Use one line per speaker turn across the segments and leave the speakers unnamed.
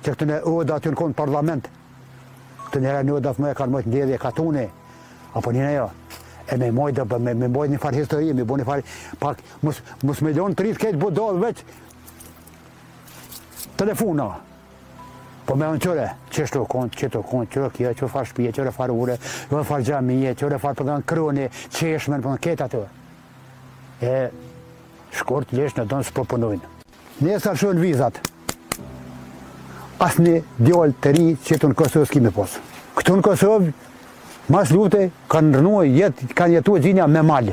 Qe këtu në oda aty u konë parlament, këtë njëra në oda fëmija kanë majtë mbledhje e katune, apo një në jo, e me majtë dhe bërë, me majtë një farë histori, me bërë një farë, pak, mos me lënë të rritë këta budallë veç, telefona, po me në qëre, qështu u konë, qështu u konë, që kjo, çfarë shpije, çfarë ure, çfarë xhamije, çfarë për po në kroni, çeshmen për po në ketë atë. E, shkort, lesh në donë, së përpunojnë. Nëse lshohen vizat, asnjë djalë të ri qetu në Kosovë s'ki me pasë. Këtu në Kosovë, mas lufte, kanë rrnue jetë, kanë jetu e gjinja me mal.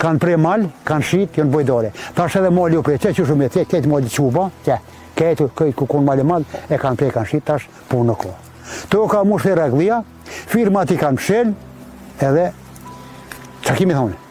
Kanë pre mal, kanë shitë, janë bojdore. Tash edhe mali u pre, që që shumë e tje, ketë malë quba, tje, ketë, këtu ku u konë mal mal, e kanë pre, kanë shitë, tash punë nuk ka. Të ka mu shë reglia, firmat i kanë mshelë, edhe, çka ki me thonë?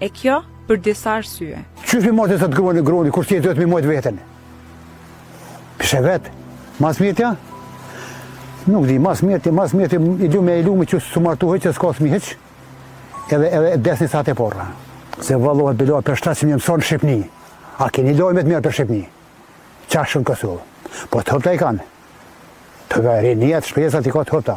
E
kjo për disa arsye.
Qysh me majtë të të gruan e groni, kur tjetë duhet me majtë veten? Pse vetë? Ma së mirti? Nuk di, ma së mirti, ma së mirti, i lumi i lumi që s'u martu hiç, që s'ka fmi hiç, edhe, edhe desni sa të porra. Se vallahi bilahi, për shtatë që mi mëson në Shqipni, a keni lojë me të mirë për Shqipni, qashë në Kosovë, po të hëpta i kanë, të veri njëtë shpesat i ka të hëpta.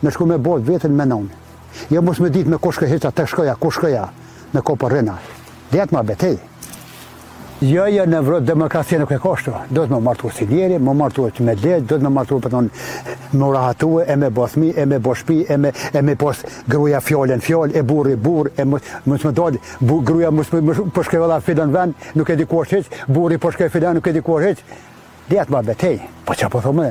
Me shku me bo veten me non. Jo mos me dit me kush këhica të shkoja, kush shkoja, me ko për po rëna. Letë ma betej. Jo, jo, në vrot demokracia nuk e ka kështu. Do të m'u martu si njeri, m'u martu të me letë, do të m'u martu për tonë m'u rahatu e me bo fmi, e me bo shpi, e me, e me pas gruja fjalën fjalë, e burri burr, e më, më të më dalë, bu, gruja më të më përshke vëlla filan ven, nuk e di ku është hiç, burri përshke filan, nuk e di ku është hiç. Letë ma betej, po që po thome,